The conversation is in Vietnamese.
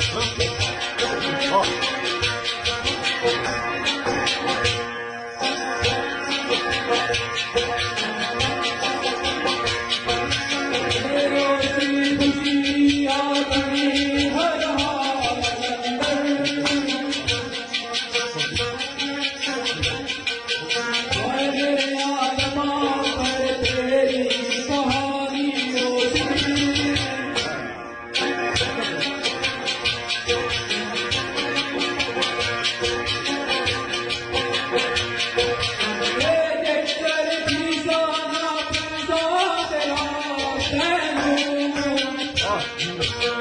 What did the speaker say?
Thank you. Thank